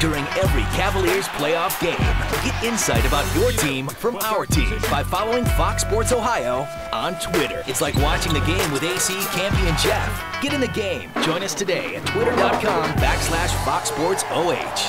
during every Cavaliers playoff game. Get insight about your team from our team by following Fox Sports Ohio on Twitter. It's like watching the game with AC, Campy, and Jeff. Get in the game. Join us today at twitter.com backslash Fox Sports OH.